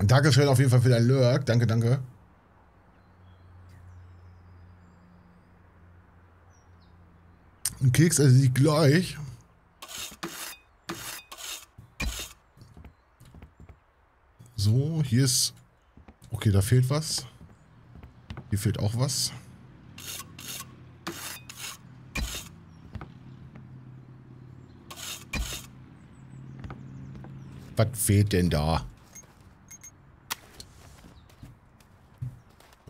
Dankeschön auf jeden Fall für dein Lurk. Danke, danke. Ein Keks, also nicht gleich. So, hier ist... Okay, da fehlt was. Hier fehlt auch was. Was fehlt denn da?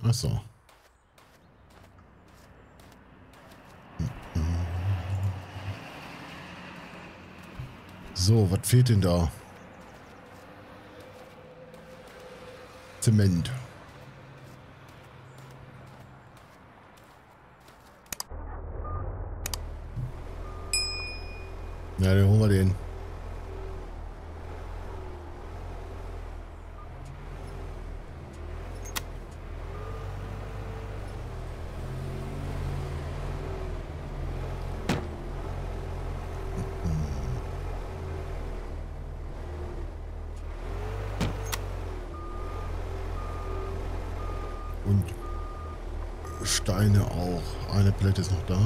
Ach so. Was fehlt denn da? Zement. Ja, dann holen wir den. Und Steine auch. Eine Palette ist noch da.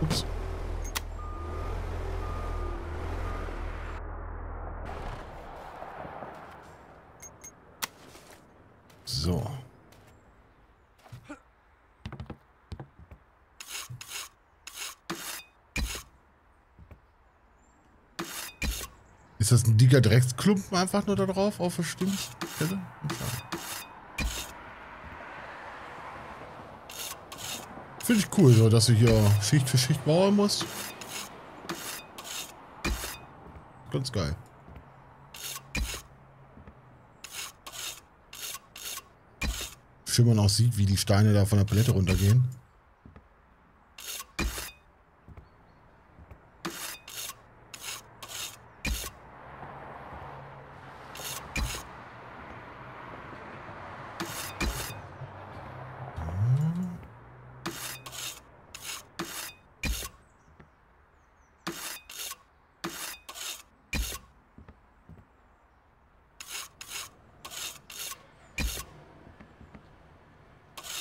Ups. So. Ist das ein dicker Drecksklumpen einfach nur da drauf auf der Stimmstelle? Finde ich cool, so dass du hier Schicht für Schicht bauen musst. Ganz geil. Schön man auch sieht, wie die Steine da von der Palette runtergehen.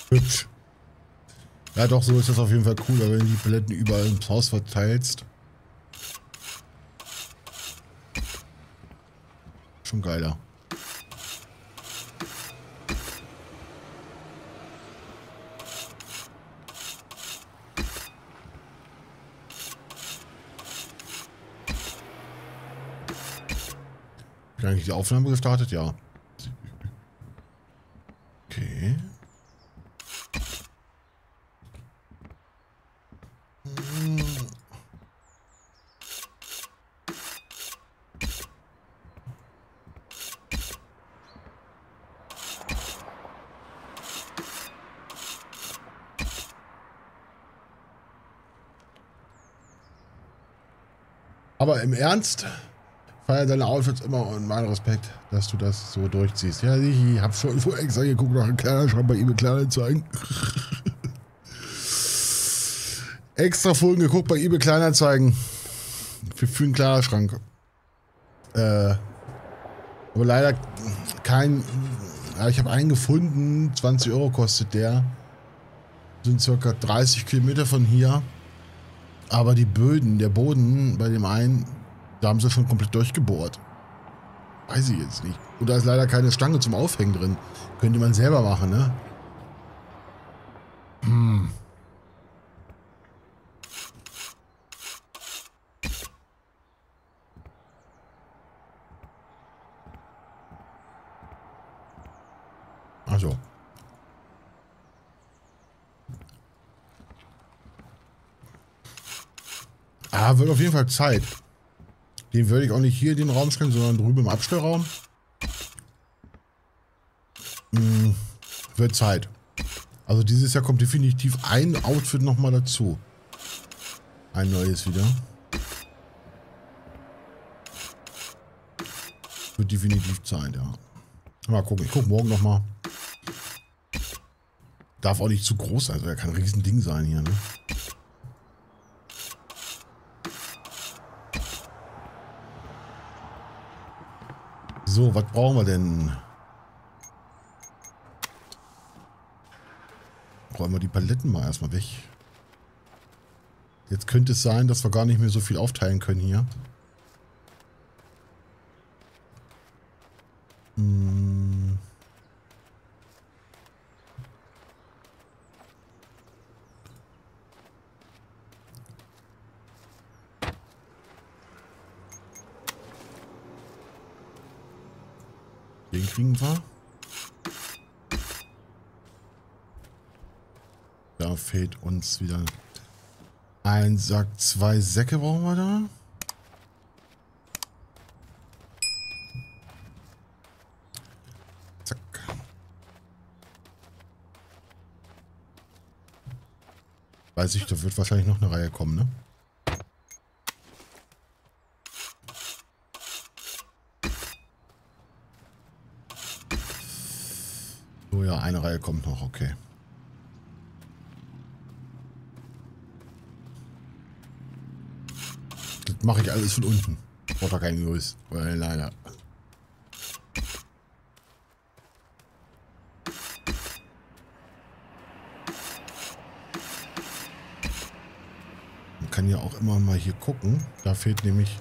Hübsch. Ja, doch, so ist das auf jeden Fall cooler, wenn du die Paletten überall ins Haus verteilst. Schon geiler. Hat eigentlich die Aufnahme gestartet? Ja. Aber im Ernst, feier deine Outfits immer und mein Respekt, dass du das so durchziehst. Ja, ich hab schon vorher extra geguckt nach einem Kleiderschrank bei eBay Kleinanzeigen. extra vorhin geguckt bei eBay Kleinanzeigen. Für, für einen Kleiderschrank. Äh, aber leider kein. Ja, ich habe einen gefunden, 20 Euro kostet der. Sind circa 30 Kilometer von hier. Aber die Böden, der Boden bei dem einen, da haben sie schon komplett durchgebohrt. Weiß ich jetzt nicht. Und da ist leider keine Stange zum Aufhängen drin. Könnte man selber machen, ne? Hm. Also. Ah, wird auf jeden Fall Zeit. Den würde ich auch nicht hier in den Raum stellen, sondern drüben im Abstellraum. Hm, wird Zeit. Also dieses Jahr kommt definitiv ein Outfit nochmal dazu. Ein neues wieder. Wird definitiv Zeit, ja. Mal gucken, ich gucke morgen nochmal. Darf auch nicht zu groß sein, also er kann ein Riesending sein hier, ne? So, was brauchen wir denn? Räumen wir die Paletten mal erstmal weg. Jetzt könnte es sein, dass wir gar nicht mehr so viel aufteilen können hier. Hm. Kriegen wir. Da fehlt uns wieder ein Sack, zwei Säcke brauchen wir da. Weiß ich, da wird wahrscheinlich noch eine Reihe kommen, ne? So, ja, eine Reihe kommt noch, okay. mache ich alles von unten. Braucht da kein Gerüst. Leider. Man kann ja auch immer mal hier gucken. Da fehlt nämlich...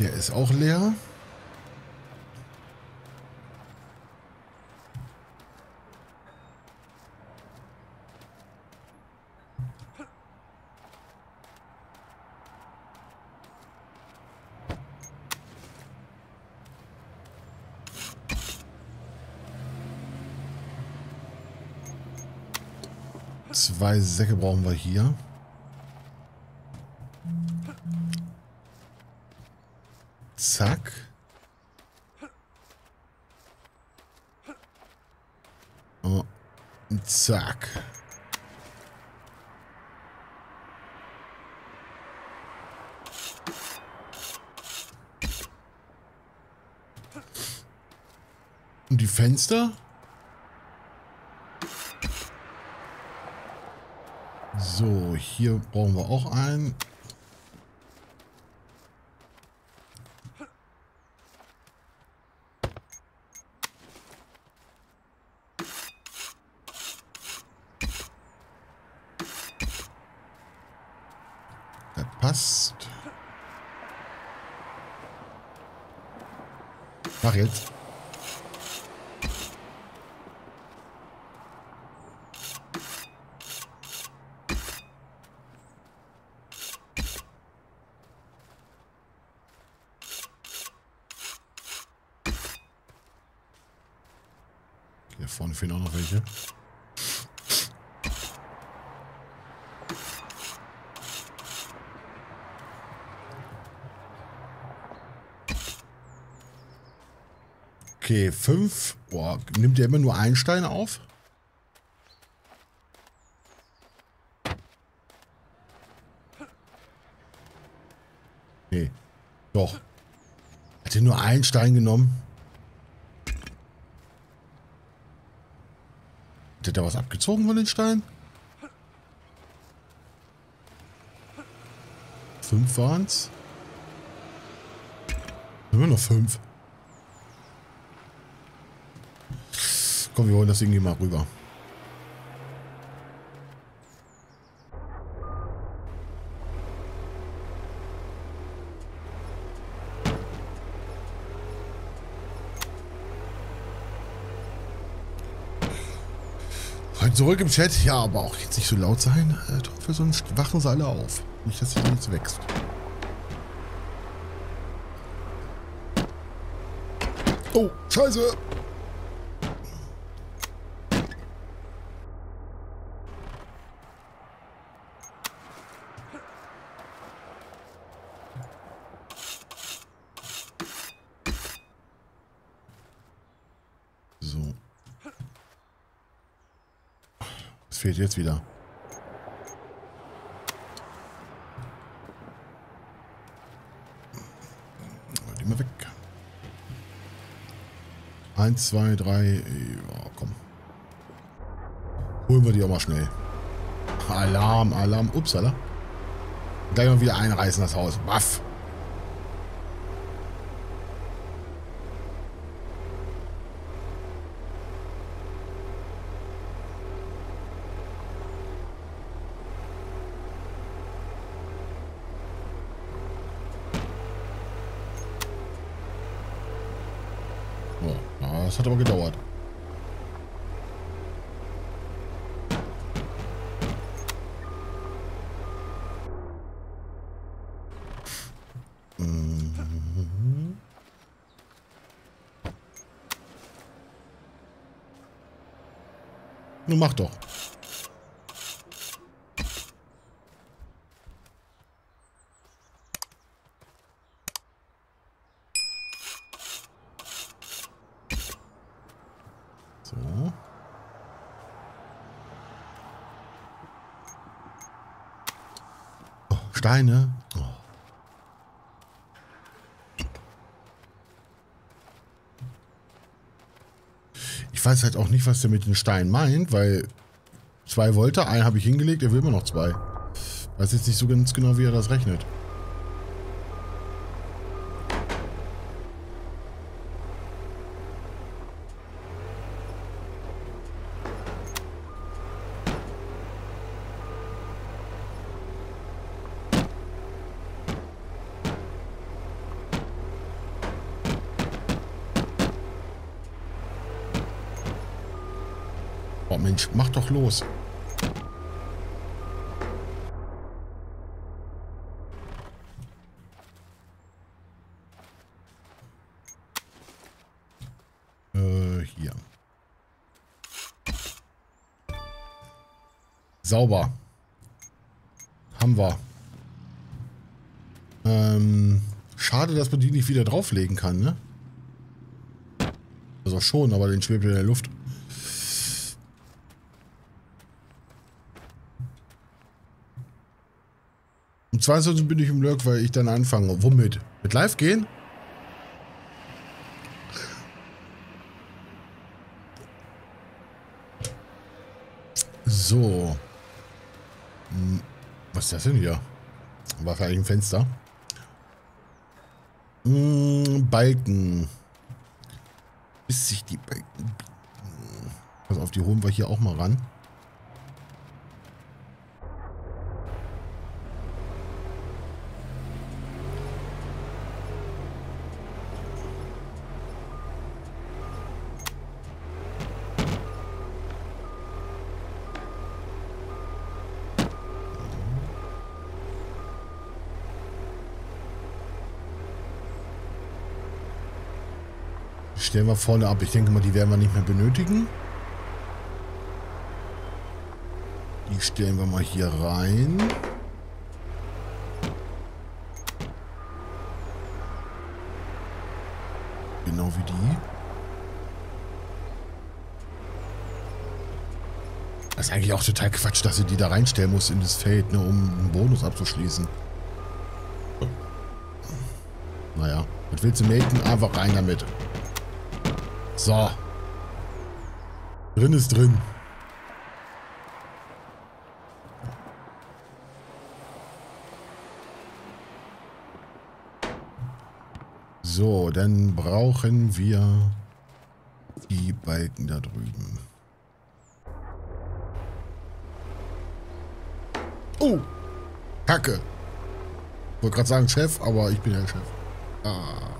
Der ist auch leer. Zwei Säcke brauchen wir hier. Zack. Oh. Zack. Und die Fenster? So, hier brauchen wir auch einen. Das passt. Mach jetzt. Vorne fehlen auch noch welche. Okay, fünf. Boah, nimmt der immer nur einen Stein auf? Nee. Doch. Hat er nur einen Stein genommen? Hat da was abgezogen von den Steinen? Fünf waren's? Immer noch fünf. Komm, wir holen das irgendwie mal rüber. Zurück im Chat. Ja, aber auch jetzt nicht so laut sein. Äh, für sonst wachen sie alle auf. Nicht, dass hier nichts wächst. Oh, scheiße. Fehlt jetzt wieder? Die mal weg. Eins, zwei, drei. Ja, komm. Holen wir die auch mal schnell. Alarm, Alarm. Upsala. Gleich mal wieder einreißen, das Haus. Waff. Oh, das hat aber gedauert. Nun mach doch. So. Oh, Steine. Oh. Ich weiß halt auch nicht, was der mit den Steinen meint, weil zwei wollte, einen habe ich hingelegt, er will immer noch zwei. Weiß jetzt nicht so ganz genau, wie er das rechnet. Oh Mensch, mach doch los. Äh, hier. Sauber. Haben wir. Ähm, schade, dass man die nicht wieder drauflegen kann, ne? Also schon, aber den schwebt in der Luft. Um 22 bin ich im Lurk, weil ich dann anfange. Womit? Mit live gehen? So. Hm, Was ist das denn hier? War vielleicht ein Fenster. Hm, Balken. Bis sich die Balken. Pass auf, die holen wir hier auch mal ran. Stellen wir vorne ab. Ich denke mal, die werden wir nicht mehr benötigen. Die stellen wir mal hier rein. Genau wie die. Das ist eigentlich auch total Quatsch, dass sie die da reinstellen muss in das Feld, ne, um einen Bonus abzuschließen. Naja, was willst du melden? Einfach rein damit. So. Drin ist drin. So, dann brauchen wir die Balken da drüben. Oh! Kacke! Wollte gerade sagen Chef, aber ich bin ja Chef. Ah.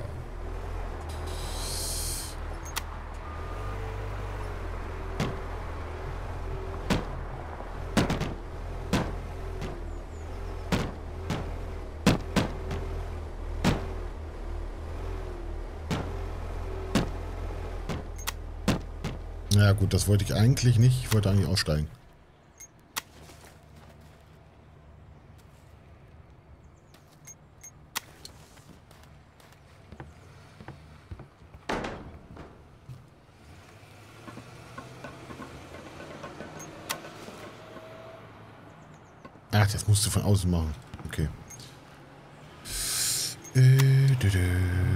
Ja gut, das wollte ich eigentlich nicht. Ich wollte eigentlich aussteigen. Ach, das musst du von außen machen. Okay. Äh, dü, dü.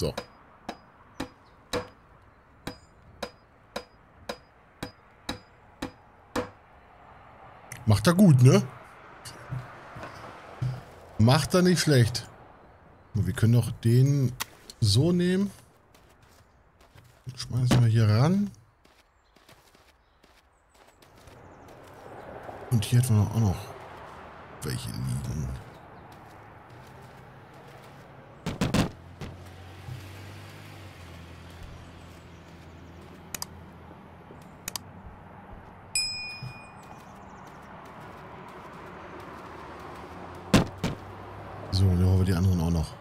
So. Macht er gut, ne? Macht er nicht schlecht. Wir können doch den so nehmen. Schmeißen wir hier ran. Und hier hätten wir auch noch welche liegen. Die anderen auch noch.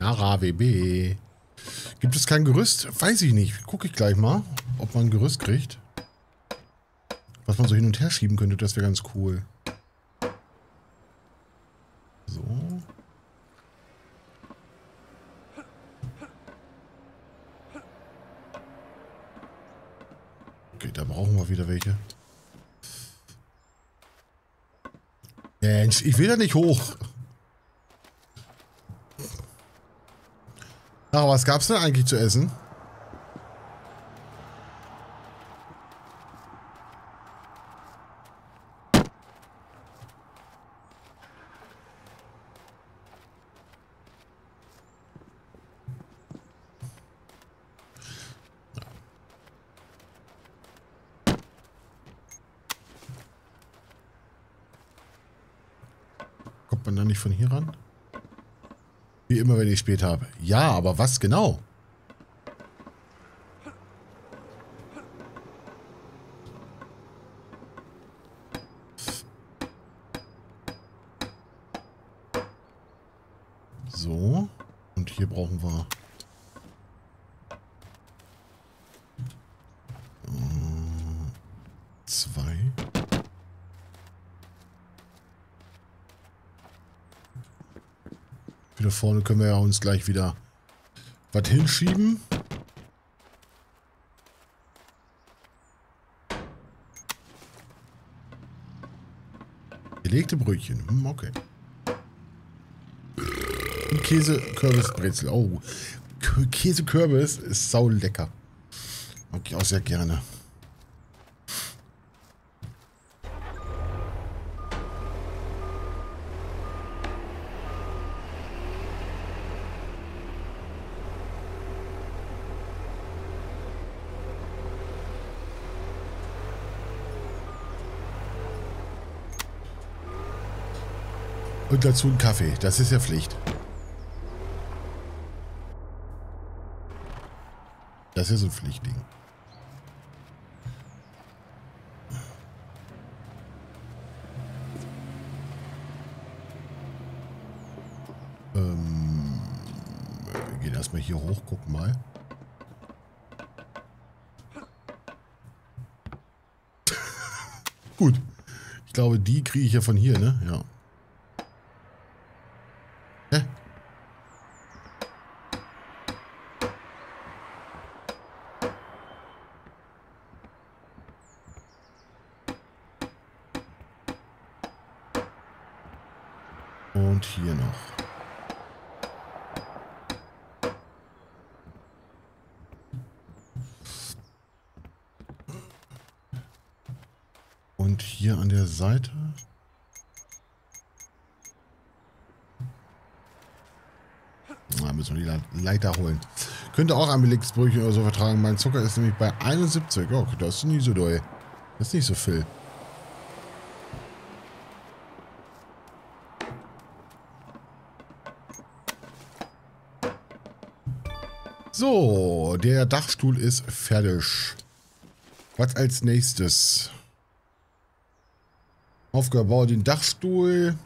RAWB. Gibt es kein Gerüst? Weiß ich nicht. Gucke ich gleich mal, ob man ein Gerüst kriegt. Was man so hin und her schieben könnte, das wäre ganz cool. So. Okay, da brauchen wir wieder welche. Ich will da nicht hoch. Ach, was gab's denn eigentlich zu essen? Kommt man da nicht von hier ran? Wie immer, wenn ich spät habe. Ja, aber was genau? So. Und hier brauchen wir... Äh, zwei. Wieder vorne können wir ja uns gleich wieder was hinschieben. Belegte Brötchen. Hm, okay. Und Käse-Kürbis-Brezel. Oh, Käse-Kürbis ist sau lecker. Mag ich auch sehr gerne. Und dazu ein Kaffee. Das ist ja Pflicht. Das ist ein Pflichtding. Ähm, wir gehen erstmal hier hoch, gucken mal. Gut. Ich glaube, die kriege ich ja von hier, ne? Ja. Hä? Und hier noch. Und hier an der Seite. Na, müssen wir die Leiter holen. Könnte auch ein Brötchen oder so vertragen. Mein Zucker ist nämlich bei 71. Oh, das ist nicht so doll. Das ist nicht so viel. So, der Dachstuhl ist fertig. Was als nächstes? Aufgabe, baue den Dachstuhl.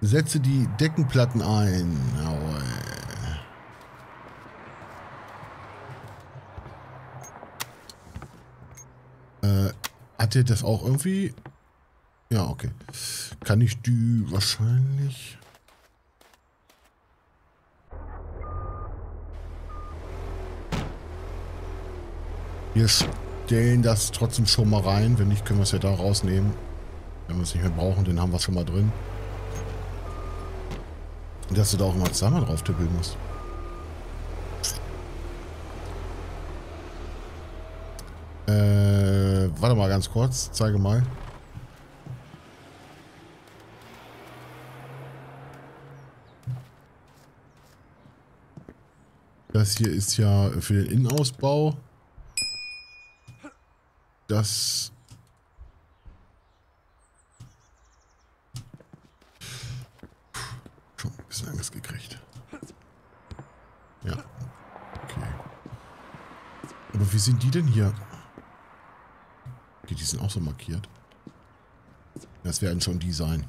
Setze die Deckenplatten ein. Jawohl. Äh, hat der das auch irgendwie? Ja, okay. Kann ich die wahrscheinlich... Hier stellen das trotzdem schon mal rein. Wenn nicht, können wir es ja da rausnehmen. Wenn wir es nicht mehr brauchen, den haben wir schon mal drin. Dass du da auch immer zweimal drauf tippeln musst. Äh, warte mal ganz kurz. Zeige mal. Das hier ist ja für den Innenausbau. Das... Schon ein bisschen Angst gekriegt. Ja. Okay. Aber wie sind die denn hier? Okay, die sind auch so markiert. Das werden schon die sein.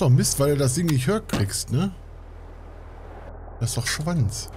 Ist doch Mist, weil du das Ding nicht hört kriegst, ne? Das ist doch Schwanz.